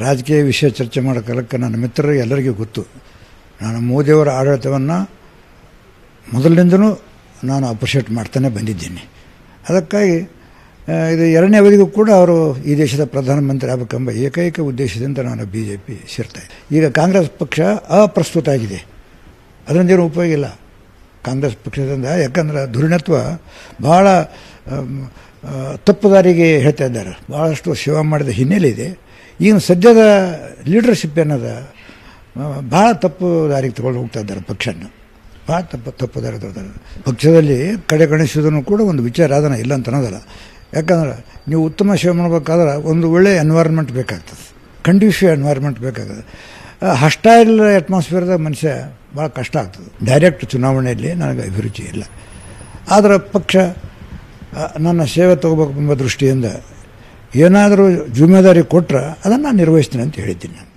ರಾಜಕೀಯ ವಿಷಯ ಚರ್ಚೆ ಮಾಡೋ ಕಾಲಕ್ಕೆ ನನ್ನ ಮಿತ್ರರು ಎಲ್ಲರಿಗೂ ಗೊತ್ತು. ನಾನು ಮೋದಿಯವರ ಆಡಳಿತವನ್ನು ಮೊದಲಿನಿಂದನೂ ನಾನು ಅಪ್ರಿಷಿಯೇಟ್ ಮಾಡ್ತಾನೆ ಬಂದಿದ್ದೀನಿ. ಅದಕ್ಕಾಗಿ ಇದು ಎರಡನೇ ಅವಧಿಗೂ ಕೂಡ ಅವರು ಈ ದೇಶದ ಪ್ರಧಾನಮಂತ್ರಿ ಆಗಬೇಕೆಂಬ ಏಕೈಕ ಉದ್ದೇಶದಿಂದ ನಾನು ಬಿ ಜೆ ಪಿ ಸೇರ್ತಾ ಈಗ ಕಾಂಗ್ರೆಸ್ ಪಕ್ಷ ಅಪ್ರಸ್ತುತ ಆಗಿದೆ. ಅದರಿಂದೇನು ಉಪಯೋಗ ಇಲ್ಲ. ಕಾಂಗ್ರೆಸ್ ಪಕ್ಷದಿಂದ ಯಾಕಂದ್ರೆ ಧುರಿಣತ್ವ ಭಾಳ ತಪ್ಪು ದಾರಿಗೆ ಹೇಳ್ತಾ ಇದ್ದಾರೆ. ಭಾಳಷ್ಟು ಸೇವಾ ಮಾಡಿದ ಹಿನ್ನೆಲೆ ಇದೆ. ಈಗ ಸದ್ಯದ ಲೀಡರ್ಶಿಪ್ ಏನದ? ಭಾಳ ತಪ್ಪು ದಾರಿಗೆ ತಗೊಂಡು ಹೋಗ್ತಾ ಇದ್ದಾರೆ ಪಕ್ಷನ. ಭಾಳ ತಪ್ಪು ತಪ್ಪು ದಾರಿ ತಗೊಳ್ತಾರೆ ಪಕ್ಷದಲ್ಲಿ ಕಡೆಗಣಿಸೋದನ್ನು ಕೂಡ ಒಂದು ವಿಚಾರ ಅದನ್ನ ಇಲ್ಲ ಅಂತ ಅನ್ನೋದಲ್ಲ. ಯಾಕಂದ್ರೆ ನೀವು ಉತ್ತಮ ಸೇವೆ ಮಾಡಬೇಕಾದ್ರೆ ಒಂದು ಒಳ್ಳೆಯ ಎನ್ವೈರ್ಮೆಂಟ್ ಬೇಕಾಗ್ತದೆ. ಕಂಡೀಷನ್ ಎನ್ವೈರ್ಮೆಂಟ್ ಬೇಕಾಗ್ತದೆ. ಹಸ್ಟೈಲ್ ಅಟ್ಮಾಸ್ಫಿಯರ್ದಾಗ ಮನುಷ್ಯ ಭಾಳ ಕಷ್ಟ ಆಗ್ತದೆ. ಡೈರೆಕ್ಟ್ ಚುನಾವಣೆಯಲ್ಲಿ ನನಗೆ ಅಭಿರುಚಿ ಇಲ್ಲ. ಆದರೆ ಪಕ್ಷ ನನ್ನ ಸೇವೆ ತಗೋಬೇಕು ಎಂಬ ದೃಷ್ಟಿಯಿಂದ ಏನಾದರೂ ಜುಮ್ಮೆದಾರಿ ಕೊಟ್ಟರೆ ಅದನ್ನು ನಾನು ನಿರ್ವಹಿಸ್ತೀನಿ ಅಂತ ಹೇಳಿದ್ದೀನಿ ನಾನು.